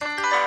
Bye.